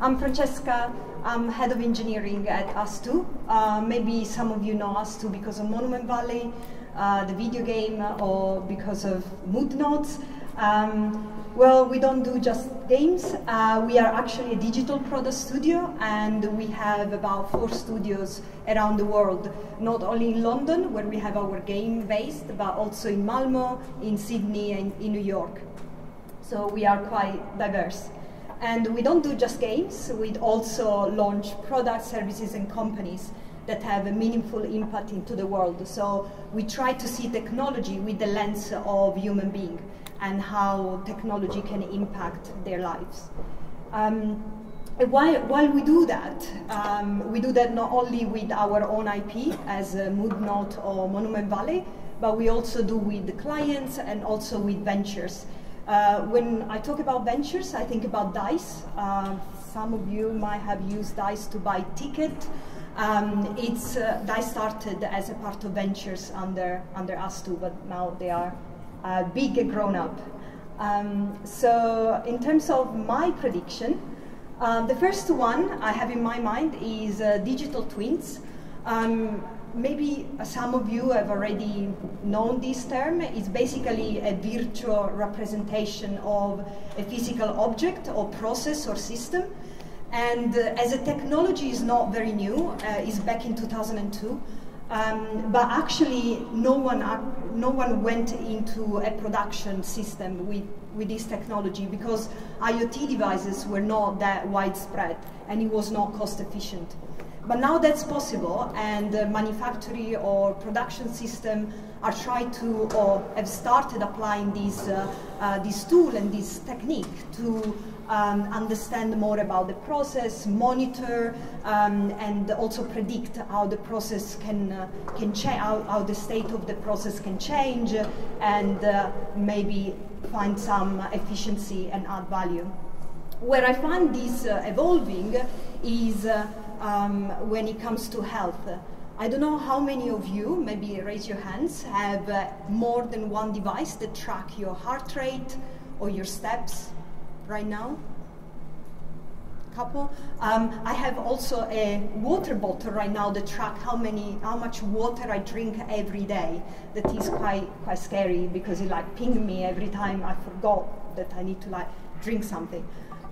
I'm Francesca. I'm head of engineering at ustwo. Uh, maybe some of you know ustwo because of Monument Valley, uh, the video game, or because of Moodnotes. Um, well, we don't do just games. Uh, we are actually a digital product studio, and we have about four studios around the world. Not only in London, where we have our game based, but also in Malmo, in Sydney, and in New York. So we are quite diverse. And we don't do just games, we also launch products, services, and companies that have a meaningful impact into the world. So we try to see technology with the lens of human being and how technology can impact their lives. Um, while, while we do that, um, we do that not only with our own IP as uh, MoodNote or Monument Valley, but we also do with the clients and also with ventures. Uh, when I talk about ventures, I think about DICE. Uh, some of you might have used DICE to buy ticket. Um, it's uh, DICE started as a part of ventures under under ustwo, but now they are uh, big and grown up. Um, so in terms of my prediction, uh, the first one I have in my mind is uh, digital twins. Um, maybe some of you have already known this term. It's basically a virtual representation of a physical object or process or system. And uh, as a technology is not very new, uh, it's back in 2002. Um, but actually, no one, no one went into a production system with, with this technology because IoT devices were not that widespread and it was not cost efficient. But now that's possible, and the manufacturing or production system are trying to or have started applying this, uh, uh, this tool and this technique to um, understand more about the process, monitor, um, and also predict how the process can uh, can change, how, how, the state of the process can change, and uh, maybe find some efficiency and add value. Where I find this uh, evolving is uh, um, when it comes to health. I don't know how many of you, maybe raise your hands, have uh, more than one device that track your heart rate or your steps right now? Couple. Um, I have also a water bottle right now that track how many, how much water I drink every day. That is quite quite scary because it like ping me every time I forgot that I need to like drink something.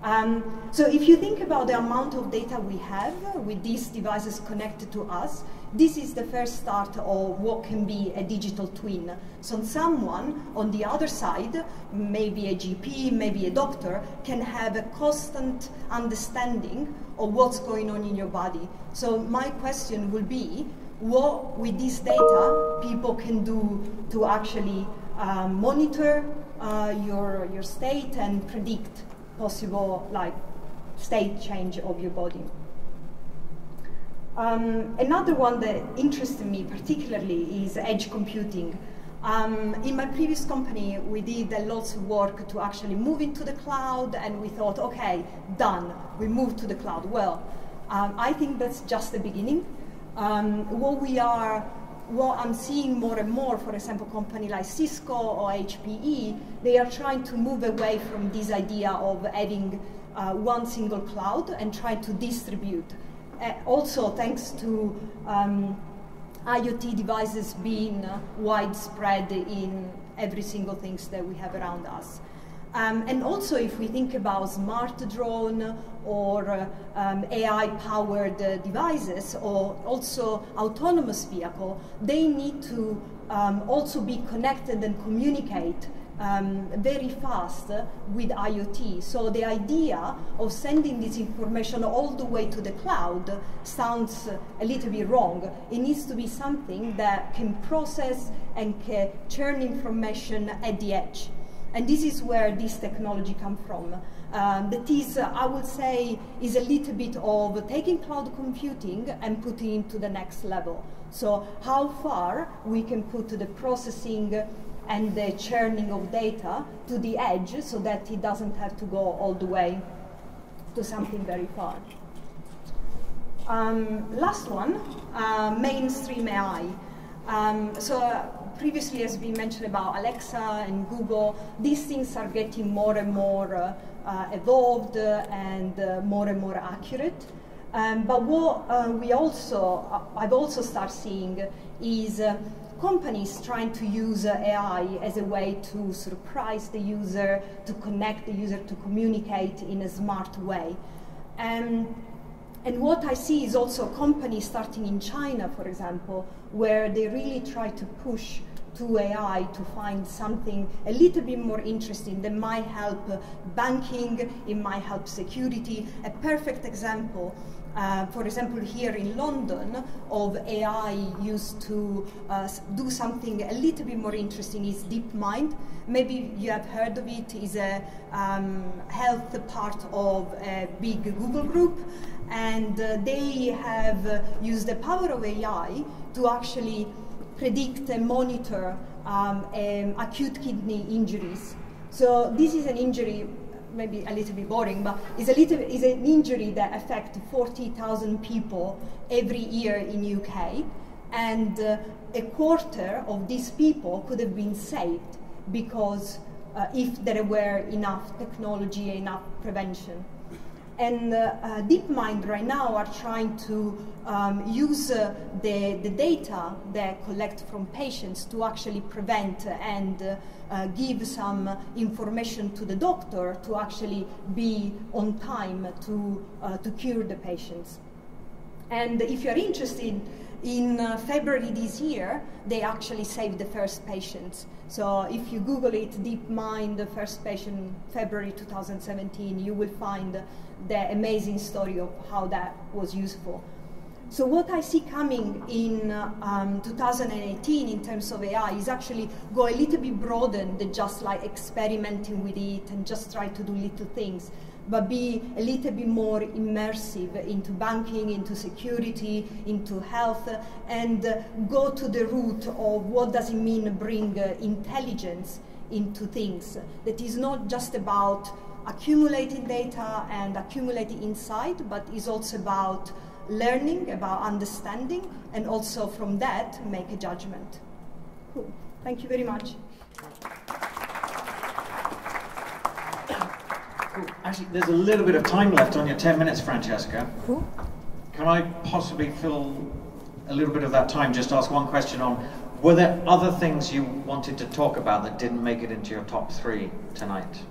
Um, so if you think about the amount of data we have with these devices connected to us, this is the first start of what can be a digital twin. So someone on the other side, maybe a GP, maybe a doctor, can have a constant understanding of what's going on in your body. So my question will be, what with this data people can do to actually uh, monitor uh, your, your state and predict possible like state change of your body. Um, another one that interested me particularly is edge computing. Um, in my previous company, we did a lot of work to actually move into the cloud, and we thought, okay, done, we moved to the cloud. Well, um, I think that's just the beginning. Um, what we are what I'm seeing more and more, for example, company like Cisco or HPE, they are trying to move away from this idea of having uh, one single cloud and try to distribute. Uh, also, thanks to um, IoT devices being widespread in every single things that we have around us. Um, and also, if we think about smart drone or uh, um, AI-powered uh, devices, or also autonomous vehicle, they need to um, also be connected and communicate um, very fast with IoT. So the idea of sending this information all the way to the cloud sounds a little bit wrong. It needs to be something that can process and can churn information at the edge. And this is where this technology comes from. Um, that is, uh, I would say, is a little bit of taking cloud computing and putting it to the next level. So how far we can put the processing and the churning of data to the edge so that it doesn't have to go all the way to something very far. Um, last one, uh, mainstream AI. Um, so previously as we mentioned about Alexa and Google, these things are getting more and more uh, uh, evolved and uh, more and more accurate. Um, but what we also, I've also started seeing is companies trying to use AI as a way to surprise the user, to connect the user, to communicate in a smart way. Um, and what I see is also companies starting in China, for example, where they really try to push to AI to find something a little bit more interesting that might help banking, it might help security. A perfect example uh, for example, here in London, of AI used to uh, do something a little bit more interesting is DeepMind. Maybe you have heard of it, it. Is a um, health part of a big Google group, and uh, they have used the power of AI to actually predict and monitor um, um, acute kidney injuries. So this is an injury maybe a little bit boring, but it's a little is an injury that affects 40,000 people every year in UK, and uh, a quarter of these people could have been saved because uh, if there were enough technology, enough prevention. And uh, uh, DeepMind right now are trying to um, use uh, the, the data they collect from patients to actually prevent and give some information to the doctor to actually be on time to, to cure the patients. And if you're interested, in uh, February this year, they actually saved the first patients. So if you Google it, DeepMind, the first patient, February 2017, you will find the amazing story of how that was useful. So what I see coming in um, 2018 in terms of AI is actually go a little bit broader than just like experimenting with it and just try to do little things, but be a little bit more immersive into banking, into security, into health, and go to the root of what does it mean bring uh, intelligence into things. That is not just about accumulating data and accumulating insight, but is also about learning, about understanding, and also from that make a judgment. Cool. Thank you very much. Actually, there's a little bit of time left on your 10 minutes, Francesca. Cool. Can I possibly fill a little bit of that time, just ask one question on, were there other things you wanted to talk about that didn't make it into your top three tonight?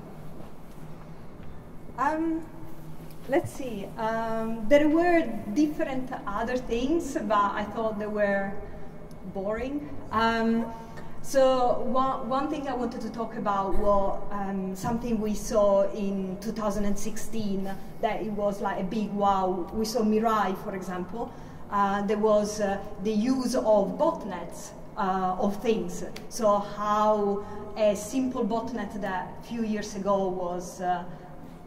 Um, let's see. Um, there were different other things, but I thought they were boring. Um, so one, one thing I wanted to talk about was um, something we saw in 2016 that it was like a big wow. We saw Mirai, for example. Uh, there was uh, the use of botnets uh, of things. So how a simple botnet that a few years ago was uh,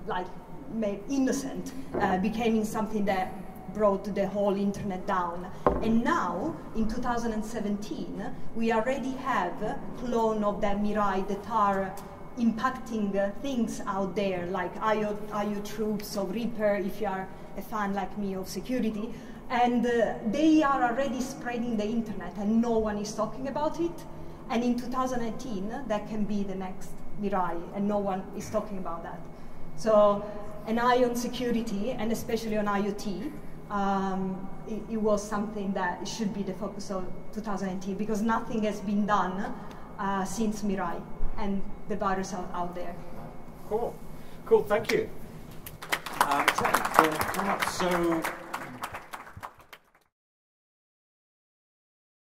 like made innocent uh, became something that brought the whole internet down. And now, in 2017, we already have a clone of that Mirai that are impacting uh, things out there, like IO, IoTroops or Reaper, if you are a fan like me of security. And uh, they are already spreading the internet, and no one is talking about it. And in 2018, that can be the next Mirai, and no one is talking about that. So an eye on security, and especially on IoT, um, it, it, was something that should be the focus of 2018 because nothing has been done uh, since Mirai and the virus are out there. Cool. Cool, thank you. Um, so,